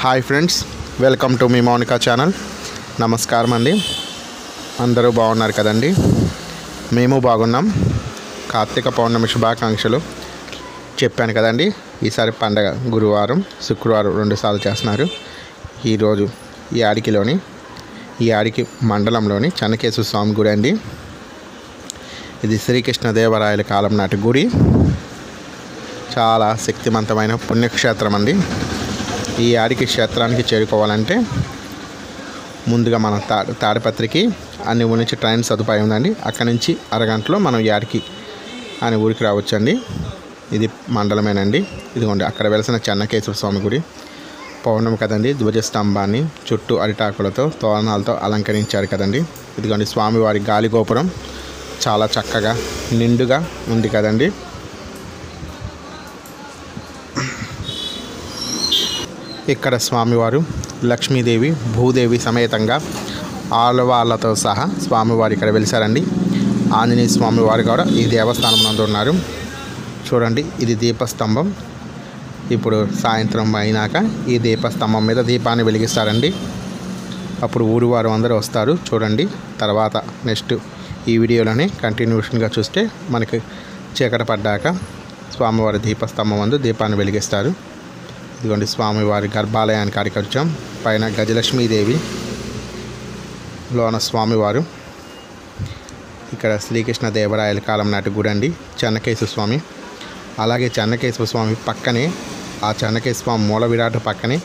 Hi friends welcome to మీ Monika channel. నమస్కారం అండి. అందరూ బాగున్నారు కదండి? మేము బాగున్నాం. కార్తీక పౌర్ణమి శుభాకాంక్షలు. చెప్పాను కదండి ఈసారి పండగ గురువారం శుక్రవారం రెండుసార్లు చేస్తున్నారు. ఈరోజు ఈ ఆడికిలోని ఈ ఆడికి మండలంలోని చెన్నకేశ్వర స్వామి గుడి అండి. ఇది శ్రీకృష్ణదేవరాయల కాలం నాటి గుడి. చాలా శక్తివంతమైన పుణ్యక్షేత్రం అండి. ఈ ఆడికి క్షేత్రానికి చేరుకోవాలంటే ముందుగా మనం తా తాడిపత్రికి అన్ని ఊరి నుంచి ట్రైన్ సదుపాయం ఉందండి. అక్కడి నుంచి అరగంటలో మనం యాడికి అనే అని ఊరికి రావచ్చండి. ఇది మండలమేనండి. ఇదిగోండి అక్కడ వెలిసిన చెన్నకేశ్వర స్వామి గుడి. పౌర్ణమి కదండి ధ్వజస్తంభాన్ని చుట్టూ అరిటాకులతో తోరణాలతో అలంకరించారు కదండి. ఇదిగోండి స్వామివారి గాలి గోపురం చాలా చక్కగా నిండుగా ఉంది కదండి. ఇక్కడ స్వామివారు లక్ష్మీదేవి భూదేవి సమేతంగా ఆలవాళ్ళతో సహా స్వామివారు ఇక్కడ వెలిసారండి ఆంజనేయ స్వామివారు కూడా ఈ దేవస్థానం నందు ఉన్నారు. చూడండి ఇది దీపస్తంభం. ఇప్పుడు సాయంత్రం అయినాక ఈ దీపస్తంభం మీద దీపాన్ని వెలిగిస్తారండి. అప్పుడు ఊరి వారు అందరూ వస్తారు చూడండి. తర్వాత నెక్స్ట్ ఈ వీడియోలోనే కంటిన్యూషన్గా చూస్తే మనకి చీకట పడ్డాక స్వామివారి దీపస్తంభం అందు దీపాన్ని వెలిగిస్తారు. ఇదిగోండి స్వామివారి గర్భాలయానికి కాడికి వచ్చాం పైన గజలక్ష్మీదేవి లోన స్వామివారు. ఇక్కడ శ్రీకృష్ణ దేవరాయల కాలం నాటి గుడి అండి చెన్నకేశ్వర స్వామి. అలాగే చెన్నకేశ్వర స్వామి పక్కనే ఆ చెన్నకేశ్వర స్వామి మూల విరాట పక్కనే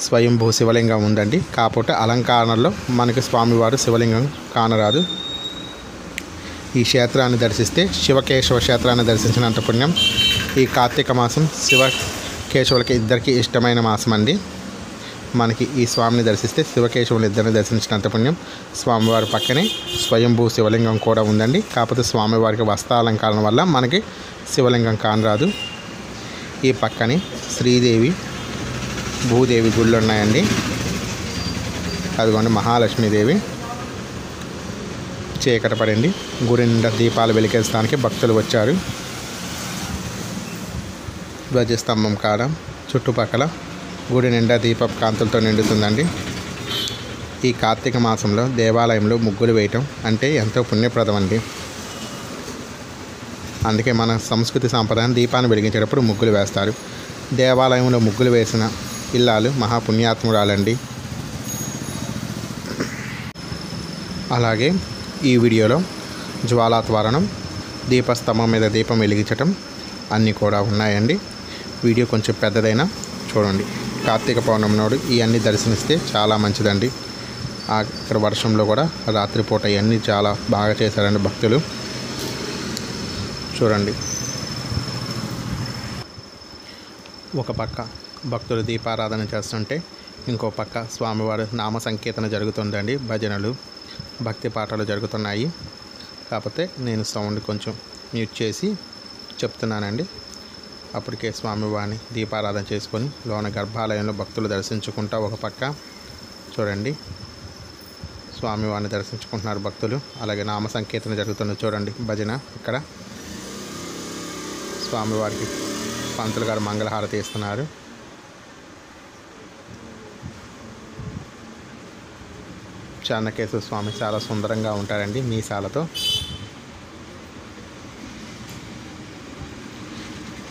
స్వయంభూ శివలింగం ఉందండి. కాకపోతే అలంకరణలో మనకి స్వామివారు శివలింగం కానరాదు. ఈ క్షేత్రాన్ని దర్శిస్తే శివకేశవ క్షేత్రాన్ని దర్శించినంత పుణ్యం. ఈ కార్తీక మాసం శివ కేశవులకి ఇద్దరికి ఇష్టమైన మాసం అండి. మనకి ఈ స్వామిని దర్శిస్తే శివకేశవులు ఇద్దరిని దర్శించినంత పుణ్యం స్వామివారి పక్కనే స్వయంభూ శివలింగం కూడా ఉందండి. కాకపోతే స్వామివారికి వస్త్రాలంకారం వల్ల మనకి శివలింగం కానరాదు. ఈ పక్కనే శ్రీదేవి భూదేవి గుళ్ళు ఉన్నాయండి. అదిగోండి మహాలక్ష్మీదేవి చీకట పడింది. గుడి నిండా దీపాలు వెలికేస్తానికి భక్తులు వచ్చారు. ధ్వజస్తంభం కాడ చుట్టుపక్కల గుడి నిండా దీప కాంతులతో నిండుతుందండి. ఈ కార్తీక మాసంలో దేవాలయంలో ముగ్గులు వేయటం అంటే ఎంతో పుణ్యప్రదం అండి అందుకే మన సంస్కృతి సాంప్రదాయం దీపాన్ని వెలిగించేటప్పుడు ముగ్గులు వేస్తారు. దేవాలయంలో ముగ్గులు వేసిన ఇల్లాలు మహాపుణ్యాత్మురాలండి. అలాగే ఈ వీడియోలో జ్వాలాత్వరణం దీపస్తంభం మీద దీపం వెలిగించటం అన్నీ కూడా ఉన్నాయండి. వీడియో కొంచెం పెద్దదైనా చూడండి. కార్తీక పౌర్ణమి నాడు ఇవన్నీ దర్శనిస్తే చాలా మంచిదండి. ఆ వర్షంలో కూడా రాత్రిపూట ఇవన్నీ చాలా బాగా చేశారండి భక్తులు. చూడండి. ఒక పక్క భక్తులు దీపారాధన చేస్తుంటే ఇంకో పక్క స్వామివారి నామ సంకీర్తన జరుగుతుందండి. భజనలు భక్తి పాటలు జరుగుతున్నాయి. కాకపోతే నేను సౌండ్ కొంచెం మ్యూట్ చేసి చెప్తున్నానండి. అప్పటికే స్వామివారిని దీపారాధన చేసుకొని లోన గర్భాలయంలో భక్తులు దర్శించుకుంటా ఒక పక్క. చూడండి. స్వామివారిని దర్శించుకుంటున్నారు భక్తులు. అలాగే నామ సంకీర్తన జరుగుతుంది చూడండి భజన ఇక్కడ. స్వామివారికి పంతులు గారు మంగళహారతి ఇస్తున్నారు. చాణకేశ్వర స్వామి చాలా సుందరంగా ఉంటారండి మీసాలతో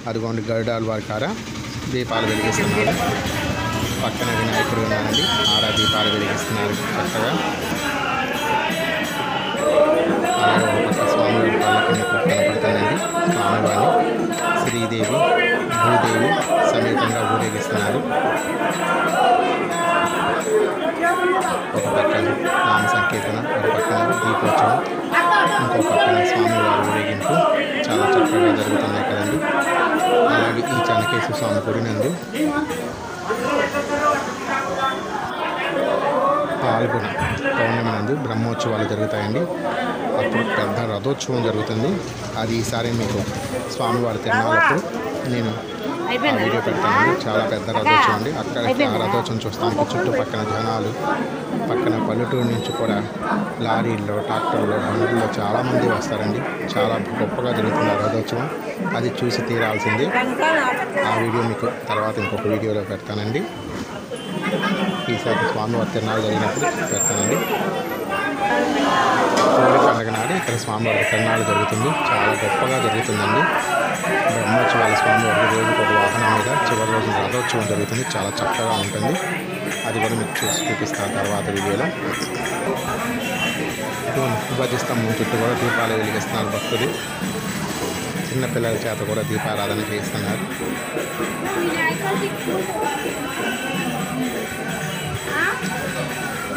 అదిగోండి గరుడాల వారి కార దీపాలు వెలిగిస్తున్నారు. పక్కన వినాయకుడు ఉన్నారండి ఆరా దీపాలు వెలిగిస్తున్నారు. చక్కగా. స్వామి స్వామివారి కనపడుతుందండి స్వామివారిని శ్రీదేవి భూదేవి సమేతంగా ఊరేగిస్తున్నారు. ఈ స్వామి గుడినండి పాల్గొన పౌర్ణమి నందు బ్రహ్మోత్సవాలు జరుగుతాయండి. అప్పుడు పెద్ద రథోత్సవం జరుగుతుంది. అది ఈసారి మీకు స్వామివారి తిరునాళ్ళప్పుడు నేను వీడియో పెడతానండి చాలా పెద్ద రథోత్సవం అండి. అక్కడ ఆ రథోత్సవం చూస్తానికి చుట్టుపక్కల జనాలు పక్కన పల్లెటూరు నుంచి కూడా లారీల్లో ట్రాక్టర్లో బండ్లలో చాలామంది వస్తారండి. చాలా గొప్పగా జరుగుతుంది ఆ రథోత్సవం. అది చూసి తీరాల్సింది. ఆ వీడియో మీకు తర్వాత ఇంకొక వీడియోలో పెడతానండి. ఈసారి స్వామివారి తిరునాళ్ళు జరిగినప్పుడు పెడతానండి కోడి పండుగ నాడు ఇక్కడ స్వామివారి తిరణాలు జరుగుతుంది. చాలా గొప్పగా జరుగుతుందండి. బ్రహ్మోత్సవాల స్వామివారి రోజుకు ఒక వాహనం మీద చివరి రోజు రథోత్సవం జరుగుతుంది. చాలా చక్కగా ఉంటుంది. అది కూడా మీకు చూసి చూపిస్తాను తర్వాత వీడియోలో. ధ్వజస్తంభం చుట్టూ కూడా దీపాలు వెలిగిస్తున్నారు భక్తులు. చిన్నపిల్లల చేత కూడా దీపారాధన చేస్తున్నారు.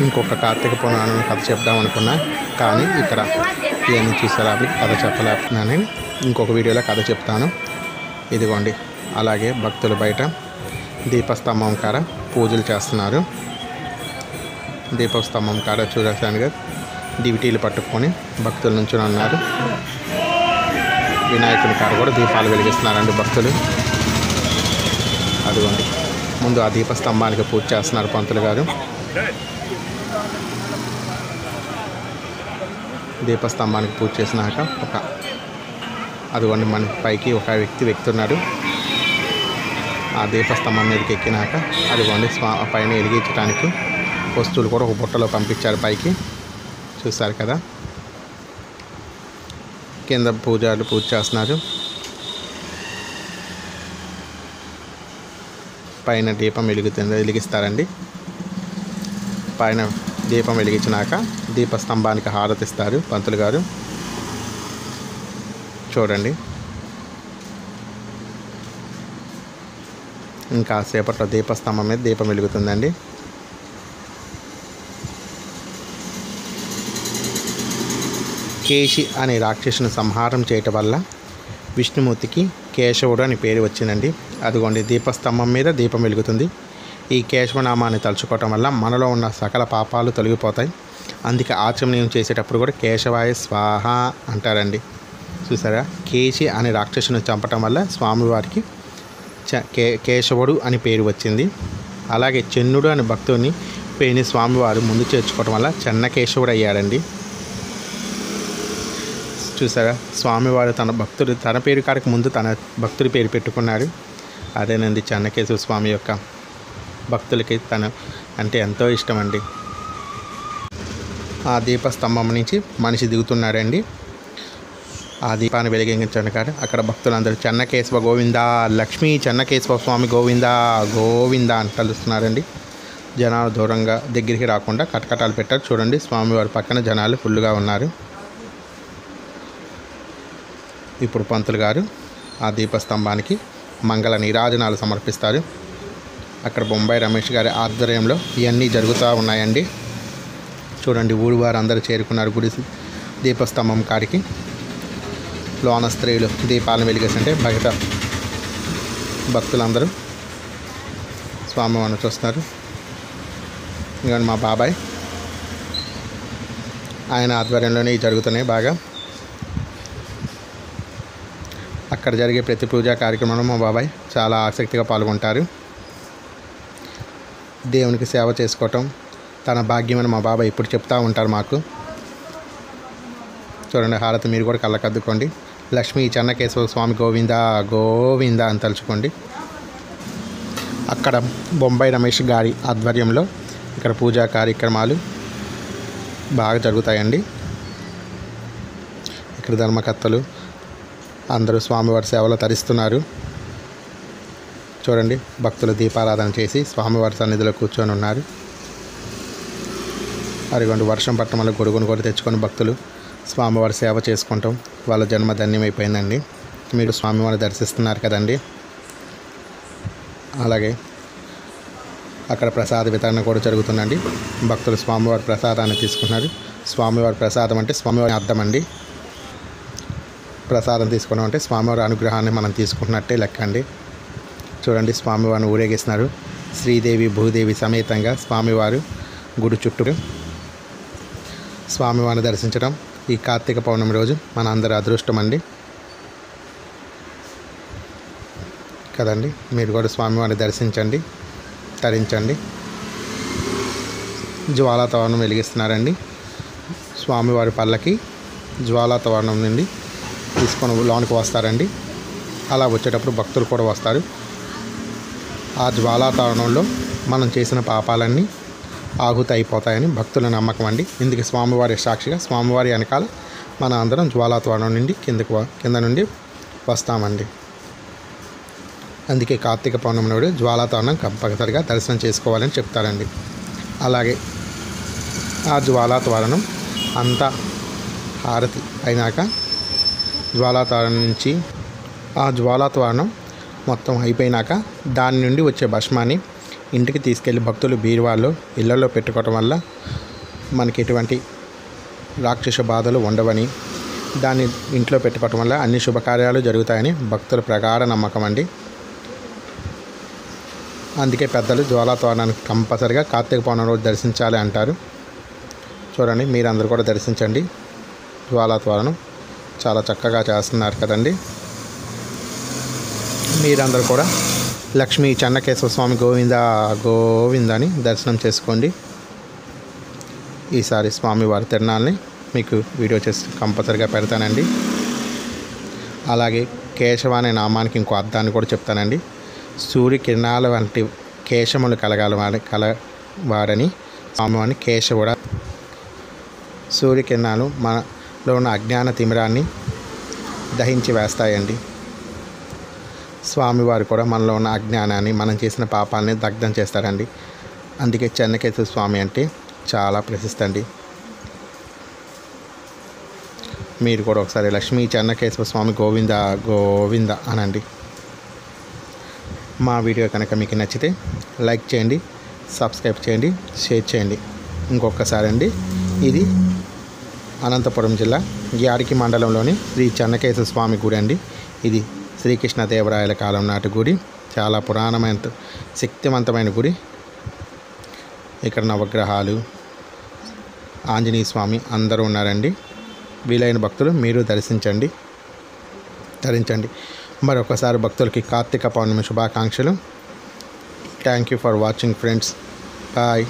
ఇంకొక కార్తీక పురాణం కథ చెప్దాం అనుకున్నా. కానీ ఇక్కడ ఇవన్నీ చూసారా? కథ చెప్పలేకపోతున్నాను. ఇంకొక వీడియోలో కథ చెప్తాను. ఇదిగోండి. అలాగే భక్తులు బయట దీపస్తంభం కాడ పూజలు చేస్తున్నారు. దీపస్తంభం కాడ చూడటానికి డివిటీలు పట్టుకొని భక్తుల నుంచి ఉన్నారు. వినాయకుని కాడ కూడా దీపాలు వెలిగిస్తున్నారండి భక్తులు. అదిగోండి. ముందు ఆ దీపస్తంభానికి పూజ చేస్తున్నారు పంతులు గారు. దీపస్తంభానికి పూజ చేసినాక ఒక అదిగోండి మన పైకి ఒక వ్యక్తి వ్యక్తున్నాడు ఆ దీపస్తంభం మీదకి ఎక్కినాక అదిగోండి స్వా పైన వెలిగించడానికి వస్తువులు కూడా ఒక బుట్టలో పంపించారు పైకి. చూస్తారు కదా? కింద పూజారులు పూజ చేస్తున్నారు. పైన దీపం వెలుగుతుంది వెలిగిస్తారండి. పైన దీపం వెలిగించినాక దీపస్తంభానికి హారతిస్తారు పంతులు గారు. చూడండి. ఇంకా సేపట్లో దీపస్తంభం మీద దీపం వెలుగుతుందండి. కేశి అనే రాక్షసుని సంహారం చేయటం వల్ల విష్ణుమూర్తికి కేశవుడు అని పేరు వచ్చిందండి. అదిగోండి దీపస్తంభం మీద దీపం వెలుగుతుంది. ఈ కేశవనామాన్ని తలుచుకోవటం వల్ల మనలో ఉన్న సకల పాపాలు తొలగిపోతాయి. అందుకే ఆచమనీయం చేసేటప్పుడు కూడా కేశవాయ స్వాహ అంటారండి. చూసారా? కేశి అనే రాక్షసుని చంపటం వల్ల స్వామివారికి చ కే కేశవుడు అని పేరు వచ్చింది. అలాగే చెన్నుడు అనే భక్తుని పేరుని స్వామివారు ముందు చేర్చుకోవటం వల్ల చెన్నకేశవుడు అయ్యాడండి. చూసారా? స్వామివారు తన భక్తుడు తన పేరు కాడకు ముందు తన భక్తుడి పేరు పెట్టుకున్నాడు అదేనండి చెన్నకేశవ స్వామి యొక్క భక్తులకి తన అంటే ఎంతో ఇష్టం అండి ఆ దీపస్తంభం నుంచి మనిషి దిగుతున్నాడండి. ఆ దీపాన్ని వెలిగించండి కాదు అక్కడ భక్తులందరూ చెన్నకేశవ గోవింద లక్ష్మీ చెన్నకేశవ స్వామి గోవింద గోవింద అని కలుస్తున్నారండి. జనాలు దూరంగా దగ్గరికి రాకుండా కటకటాలు పెట్టారు. చూడండి స్వామివారి పక్కన జనాలు ఫుల్గా ఉన్నారు. ఇప్పుడు పంతులు గారు ఆ దీపస్తంభానికి మంగళ నీరాజనాలు సమర్పిస్తారు. అక్కడ బొంబాయి రమేష్ గారి ఆధ్వర్యంలో ఇవన్నీ జరుగుతూ ఉన్నాయండి. చూడండి ఊరు వారు అందరూ చేరుకున్నారు గుడి దీపస్తంభం కాడికి. లోన స్త్రీలు దీపాలను వెలిగేసంటే బయట భక్తులందరూ స్వామివారిని చూస్తున్నారు. ఇంకా మా బాబాయ్. ఆయన ఆధ్వర్యంలోనే జరుగుతున్నాయి బాగా. అక్కడ జరిగే ప్రతి పూజా కార్యక్రమంలో మా బాబాయ్ చాలా ఆసక్తిగా పాల్గొంటారు. దేవునికి సేవ చేసుకోవటం తన భాగ్యమని మా బాబాయ్ ఇప్పుడు చెప్తూ ఉంటారు మాకు. చూడండి హారతి మీరు కూడా కళ్ళకద్దుకోండి లక్ష్మీ చెన్నకేశవ స్వామి గోవింద గోవింద అని తలుచుకోండి. అక్కడ బొంబాయి రమేష్ గారి ఆధ్వర్యంలో ఇక్కడ పూజా కార్యక్రమాలు బాగా జరుగుతాయండి. ఇక్కడ ధర్మకర్తలు అందరూ స్వామివారి సేవలో తరిస్తున్నారు. చూడండి. భక్తులు దీపారాధన చేసి స్వామివారి సన్నిధిలో కూర్చొని ఉన్నారు. అరిగొండు వర్షం పట్టడం వల్ల గొడుగును కూడా తెచ్చుకొని భక్తులు స్వామివారి సేవ చేసుకుంటాం. వాళ్ళ జన్మ ధన్యమైపోయిందండి. మీరు స్వామివారిని దర్శిస్తున్నారు కదండి. అలాగే అక్కడ ప్రసాద వితరణ కూడా జరుగుతుందండి. భక్తులు స్వామివారి ప్రసాదాన్ని తీసుకున్నారు స్వామివారి ప్రసాదం అంటే స్వామివారి అర్థం అండి. ప్రసాదం తీసుకోవడం అంటే స్వామివారి అనుగ్రహాన్ని మనం తీసుకున్నట్టే లెక్క అండి. చూడండి స్వామివారిని ఊరేగిస్తున్నారు. శ్రీదేవి భూదేవి సమేతంగా స్వామివారు గుడి చుట్టూ స్వామివారిని దర్శించడం ఈ కార్తీక పౌర్ణమి రోజు మన అందరి అదృష్టం అండి. కదండి మీరు కూడా స్వామివారిని దర్శించండి తరించండి. జ్వాలాతవరణం వెలిగిస్తున్నారండి. స్వామివారి పళ్ళకి జ్వాలాతవరణం నుండి తీసుకొని లోనికి వస్తారండి. అలా వచ్చేటప్పుడు భక్తులు కూడా వస్తారు. ఆ జ్వాలాతారణంలో మనం చేసిన పాపాలన్నీ ఆహుతి అయిపోతాయని భక్తుల నమ్మకం అండి. ఇందుకు స్వామివారి సాక్షిగా స్వామివారి వెనకాల మన అందరం జ్వాలాత్వారం నుండి కిందకు కింద నుండి వస్తామండి. అందుకే కార్తీక పౌర్ణమి నాడు జ్వాలాతోరణం కంపల్సరిగా దర్శనం చేసుకోవాలని చెప్తారండి. అలాగే ఆ జ్వాలాతోరణం అంతా హారతి అయినాక జ్వాలాతోరణం నుంచి ఆ జ్వాలాతోరణం మొత్తం అయిపోయినాక దాని నుండి వచ్చే భస్మాన్ని ఇంటికి తీసుకెళ్ళి భక్తులు బీరువాళ్ళు ఇళ్ళలో పెట్టుకోవటం వల్ల మనకి ఎటువంటి రాక్షస బాధలు ఉండవని దాన్ని ఇంట్లో పెట్టుకోవటం వల్ల అన్ని శుభకార్యాలు జరుగుతాయని భక్తుల ప్రగాఢ నమ్మకం అండి. అందుకే పెద్దలు జ్వాలాతోరణాన్ని కంపల్సరిగా కార్తీక పౌర్ణమి రోజు దర్శించాలి అంటారు. చూడండి మీరందరూ కూడా దర్శించండి. జ్వాలాతోరణం చాలా చక్కగా చేస్తున్నారు కదండి. మీరందరూ కూడా లక్ష్మీ చెన్నకేశ్వర స్వామి గోవింద గోవిందని దర్శనం చేసుకోండి. ఈసారి స్వామివారి తిరణాలని మీకు వీడియో చేసి కంపల్సరిగా పెడతానండి. అలాగే కేశవ అనే నామానికి ఇంకో అర్థాన్ని కూడా చెప్తానండి. సూర్యకిరణాల వంటి కేశములు కలగాల వాడి కలవాడని స్వామివారిని కేశవుడ. సూర్యకిరణాలు మనలో ఉన్న అజ్ఞాన తిమిరాన్ని దహించి వేస్తాయండి. స్వామివారు కూడా మనలో ఉన్న అజ్ఞానాన్ని మనం చేసిన పాపాలని దగ్ధం చేస్తారండి. అందుకే చెన్నకేతు స్వామి అంటే చాలా ప్రసిద్ధండి మీరు కూడా ఒకసారి లక్ష్మీ చెన్నకేశ్వర స్వామి గోవింద గోవింద అనండి. మా వీడియో కనుక మీకు నచ్చితే లైక్ చేయండి సబ్స్క్రైబ్ చేయండి షేర్ చేయండి. ఇంకొకసారి అండి ఇది అనంతపురం జిల్లా యాడికి మండలంలోని శ్రీ చెన్నకేశ్వర స్వామి గుడి అండి. ఇది శ్రీకృష్ణదేవరాయల కాలం నాటి గుడి. చాలా పురాణమైన శక్తివంతమైన గుడి. ఇక్కడ నవగ్రహాలు ఆంజనేయ స్వామి అందరూ ఉన్నారండి. వీలైన భక్తులు మీరు దర్శించండి. ధరించండి మరొకసారి భక్తులకి కార్తీక పౌర్ణమి శుభాకాంక్షలు. Thank you for watching friends bye